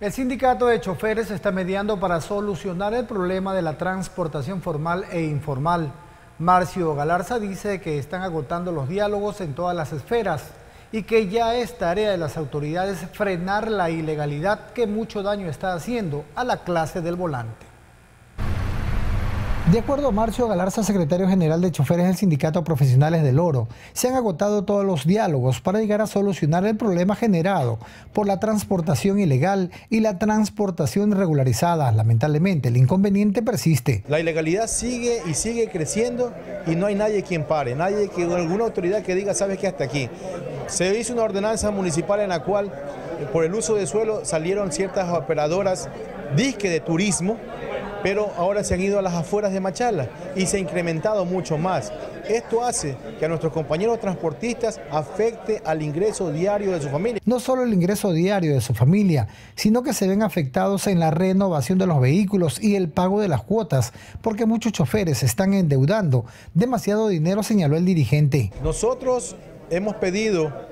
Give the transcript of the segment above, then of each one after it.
El sindicato de choferes está mediando para solucionar el problema de la transportación formal e informal. Marcio Galarza dice que están agotando los diálogos en todas las esferas y que ya es tarea de las autoridades frenar la ilegalidad que mucho daño está haciendo a la clase del volante. De acuerdo a Marcio Galarza, secretario general de choferes del Sindicato Profesionales del Oro, se han agotado todos los diálogos para llegar a solucionar el problema generado por la transportación ilegal y la transportación irregularizada. Lamentablemente, el inconveniente persiste. La ilegalidad sigue y sigue creciendo y no hay nadie quien pare, nadie que alguna autoridad que diga, sabes que hasta aquí. Se hizo una ordenanza municipal en la cual por el uso de suelo salieron ciertas operadoras disque de turismo pero ahora se han ido a las afueras de Machala y se ha incrementado mucho más. Esto hace que a nuestros compañeros transportistas afecte al ingreso diario de su familia. No solo el ingreso diario de su familia, sino que se ven afectados en la renovación de los vehículos y el pago de las cuotas, porque muchos choferes están endeudando demasiado dinero, señaló el dirigente. Nosotros hemos pedido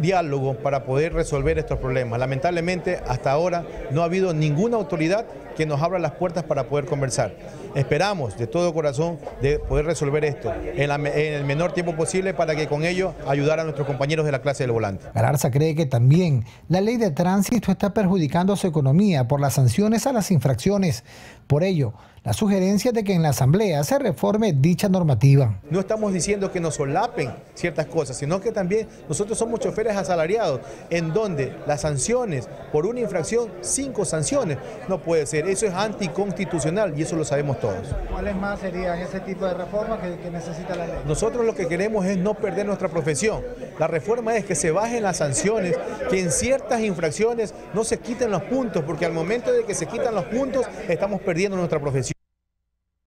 diálogo para poder resolver estos problemas. Lamentablemente, hasta ahora no ha habido ninguna autoridad que nos abra las puertas para poder conversar. Esperamos de todo corazón de poder resolver esto en, el menor tiempo posible para que con ello ayudar a nuestros compañeros de la clase del volante. Galarza cree que también la ley de tránsito está perjudicando a su economía por las sanciones a las infracciones. Por ello, la sugerencia de que en la Asamblea se reforme dicha normativa. No estamos diciendo que nos solapen ciertas cosas, sino que también nosotros somos choferes asalariados, en donde las sanciones por una infracción, cinco sanciones, no puede ser. Eso es anticonstitucional y eso lo sabemos todos. ¿Cuáles más serían ese tipo de reformas que, que necesita la ley? Nosotros lo que queremos es no perder nuestra profesión. La reforma es que se bajen las sanciones, que en ciertas infracciones no se quiten los puntos, porque al momento de que se quitan los puntos estamos perdiendo nuestra profesión.